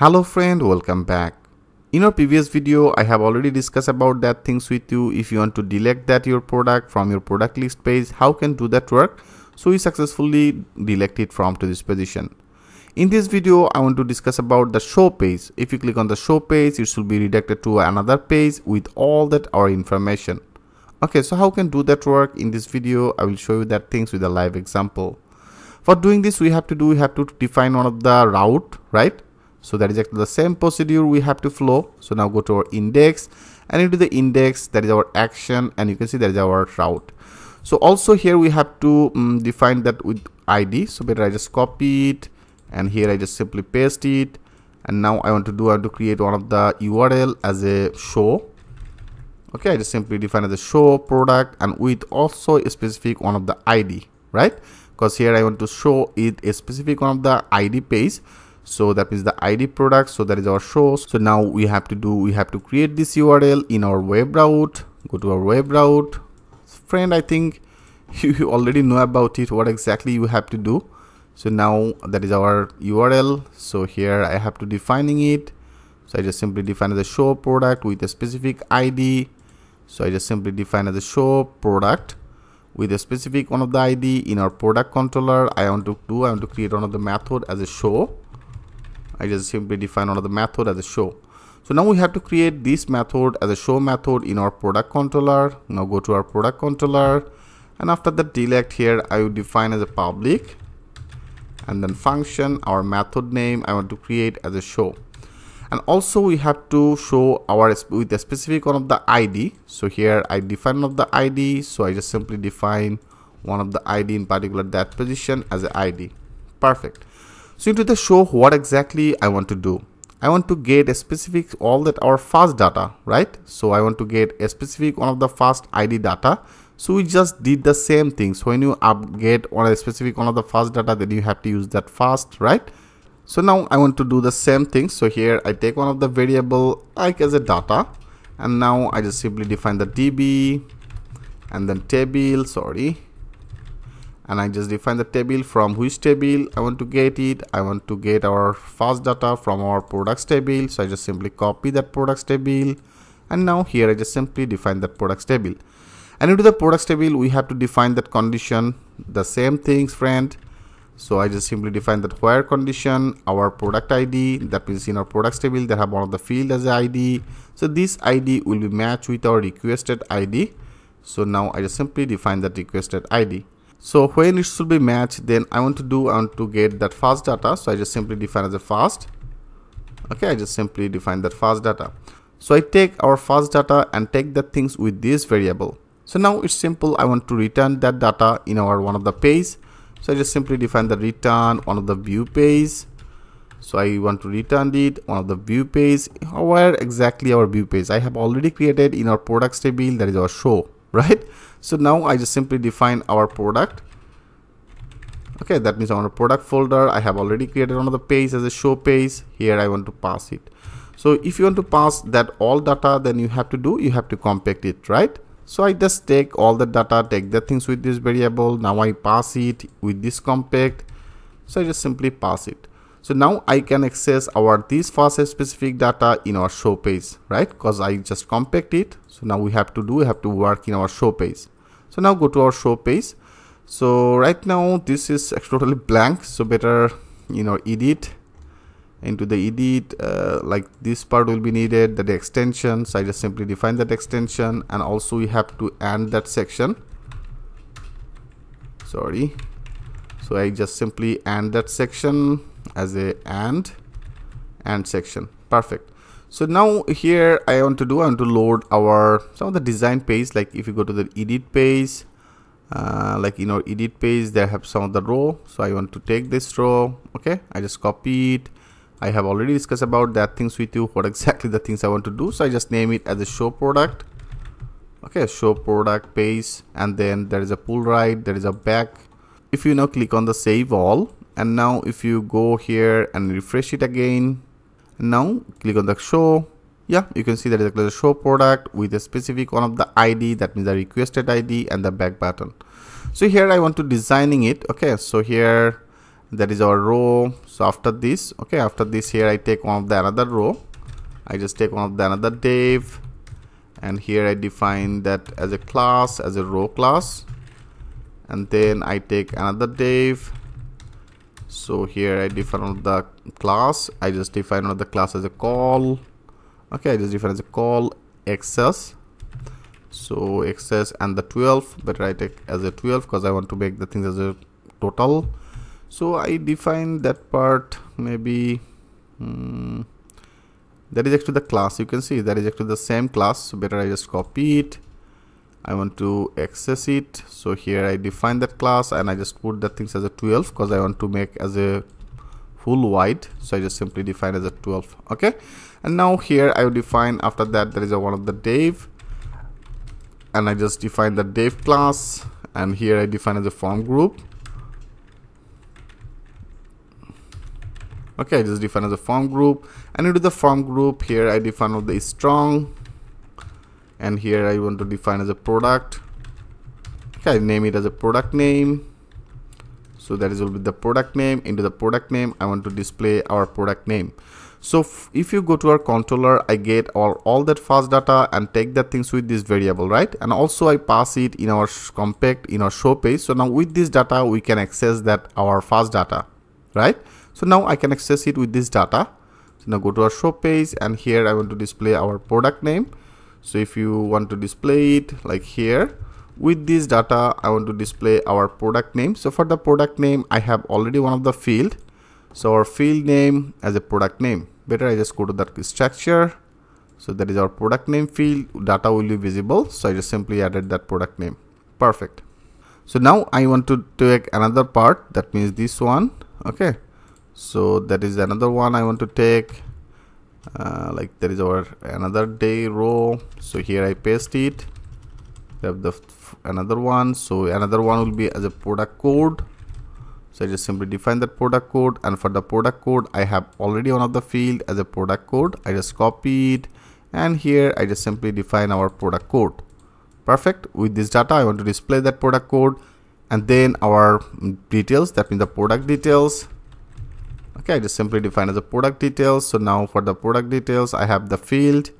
Hello friend, welcome back. In our previous video, I have already discussed about that things with you. If you want to delete that your product from your product list page, how can do that work? So we successfully delete it from to this position. In this video, I want to discuss about the show page. If you click on the show page, it should be redirected to another page with all that our information. Okay, so how can do that work? In this video, I will show you that things with a live example. For doing this, we have to do, we have to define one of the route, right? So that is the same procedure we have to flow so now go to our index and into the index that is our action and you can see that is our route. So also here we have to um, define that with id so better i just copy it and here i just simply paste it. And now i want to do i want to create one of the url as a show. Okay i just simply define as a show product and with also a specific one of the id right? Because here i want to show it a specific one of the id page so that is the id product so that is our show so now we have to do we have to create this url in our web route. Go to our web route. Friend i think you already know about it what exactly you have to do. So now that is our url so here i have to defining it. So i just simply define as a show product with a specific id so i just simply define as a show product with a specific one of the id in our product controller. I want to do i want to create one of the method as a show I just simply define another method as a show. So now we have to create this method as a show method in our product controller. Now go to our product controller. And after that delete here I will define as a public. And then function our method name I want to create as a show. And also we have to show our with a specific one of the ID so here I define of the ID so I just simply define one of the ID in particular that position as an ID perfect so into the show what exactly I want to do. I want to get a specific all that our fast data, right? So I want to get a specific one of the fast ID data. So we just did the same thing. So when you get on a specific one of the fast data, then you have to use that fast, right? So now I want to do the same thing. So here I take one of the variable like as a data and now I just simply define the DB and then table, sorry, and I just define the table from which table I want to get it. I want to get our fast data from our products table. So I just simply copy that products table. And now here I just simply define that products table. And into the products table, we have to define that condition, the same things, friend. So I just simply define that where condition, our product ID, that means in our products table, they have one of the field as ID. So this ID will be matched with our requested ID. So now I just simply define that requested ID. So when it should be matched, then I want to do, I want to get that fast data. So I just simply define as a fast. Okay, I just simply define that fast data. So I take our fast data and take the things with this variable. So now it's simple. I want to return that data in our one of the page. So I just simply define the return one of the view page. So I want to return it one of the view page. Where exactly our view page? I have already created in our products table that is our show, right? so now I just simply define our product. Okay that means on a product folder I have already created another page as a show page. Here I want to pass it. So if you want to pass that all data then you have to do you have to compact it right? So I just take all the data take the things with this variable. Now I pass it with this compact. So I just simply pass it so now I can access our this fast specific data in our show page, right? Because I just compact it. So now we have to do, we have to work in our show page. So now go to our show page. So right now this is totally blank. So better, you know, edit into the edit uh, like this part will be needed that extension so i just simply define that extension and also we have to end that section sorry so i just simply end that section as a and and section. Perfect. So now here i want to do i want to load our some of the design page like if you go to the edit page uh, like in our edit page they have some of the row. So i want to take this row okay? I just copy it. I have already discussed about that things with you what exactly the things i want to do. So i just name it as a show product okay? Show product page and then there is a pull right there is a back. If you now click on the save all and now if you go here and refresh it again now click on the show. Yeah you can see that is a show product with a specific one of the id that means the requested id and the back button. So here i want to designing it. Okay so here that is our row. So after this okay after this here i take one of the another row. I just take one of the another div. And here i define that as a class as a row class. And then i take another div so here i define the class. I just define the class as a call. Okay i just define as a call access so access and the 12 but I take as a 12 because I want to make the things as a total. So I define that part maybe hmm, that is actually the class. You can see that is actually the same class. So better I just copy it I want to access it. So here I define that class and I just put the things as a 12 because I want to make as a full wide so I just simply define as a 12 okay? And now here I will define after that there is a one of the div and I just define the div class. And here I define as a form group. Okay I just define as a form group. And into the form group here I define of the strong and here I want to define as a product. Okay I name it as a product name. So that is will be the product name into the product name I want to display our product name. So if you go to our controller I get all, all that fast data and take that things with this variable right? And also I pass it in our compact in our show page so now with this data we can access that our fast data right? So now I can access it with this data. So now go to our show page and here I want to display our product name so if you want to display it like here with this data I want to display our product name. So for the product name I have already one of the field. So our field name as a product name. Better I just go to that structure. So that is our product name field. Data will be visible. So I just simply added that product name. Perfect. So now I want to take another part. That means this one. Okay. So that is another one I want to take uh, like there is our another day row. So here I paste it. We have the another one. So another one will be as a product code. So I just simply define that product code. And for the product code I have already one of the field as a product code. I just copy it. And here I just simply define our product code. Perfect. With this data I want to display that product code. And then our details that means the product details okay I just simply define as a product details. So now for the product details I have the field.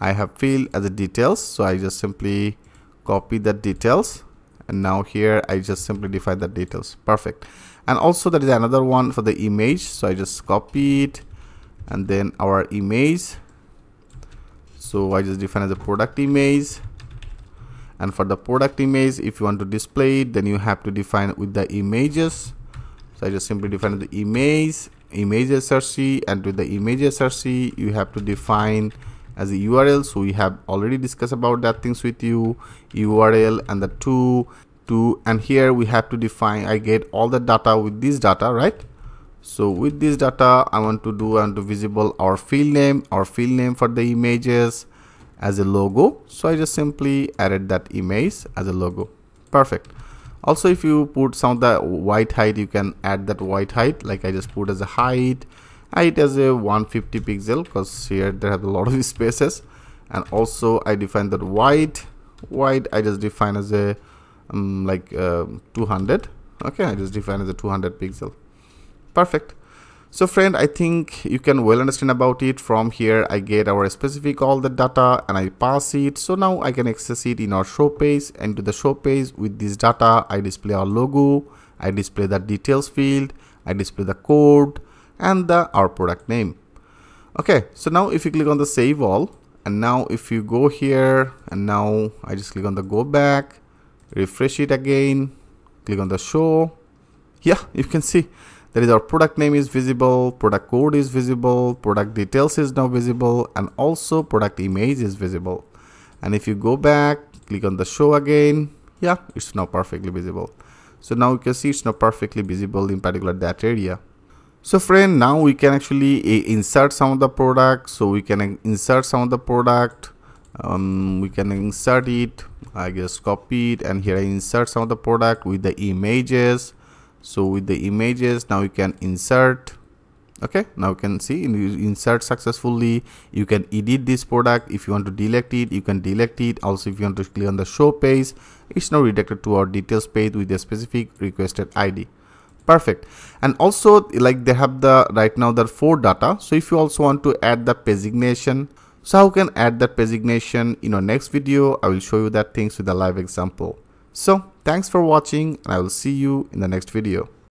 I have field as a details. So I just simply copy the details. And now here I just simply define the details. Perfect. And also there is another one for the image. So I just copy it and then our image. So I just define as a product image. And for the product image if you want to display it then you have to define with the images so I just simply define the image image src and with the image src you have to define as a url so we have already discussed about that things with you url and the two to and here we have to define I get all the data with this data right? So with this data I want to do and to visible our field name our field name for the images as a logo. So I just simply added that image as a logo. Perfect also if you put some of the white height you can add that white height. Like I just put as a height height as a 150 pixel because here there have a lot of spaces. And also I define that white white I just define as a um, like uh, 200 okay I just define as a 200 pixel. Perfect so friend I think you can well understand about it. From here I get our specific all the data and I pass it. So now I can access it in our show page and to the show page with this data I display our logo. I display the details field. I display the code and the our product name. Okay so now if you click on the save all and now if you go here and now I just click on the go back refresh it again click on the show. Yeah you can see there is our product name is visible product code is visible product details is now visible and also product image is visible. And if you go back click on the show again yeah it's now perfectly visible. So now you can see it's now perfectly visible in particular that area. So friend now we can actually uh, insert some of the product. So we can insert some of the product. Um, we can insert it I just copy it and here I insert some of the product with the images so with the images now you can insert okay? Now you can see insert successfully. You can edit this product. If you want to delete it you can delete it. Also if you want to click on the show page it's now redirected to our details page with a specific requested id perfect. And also like they have the right now there four data. So if you also want to add the designation so how can add that designation in our next video? I will show you that things with a live example. So Thanks for watching and I will see you in the next video.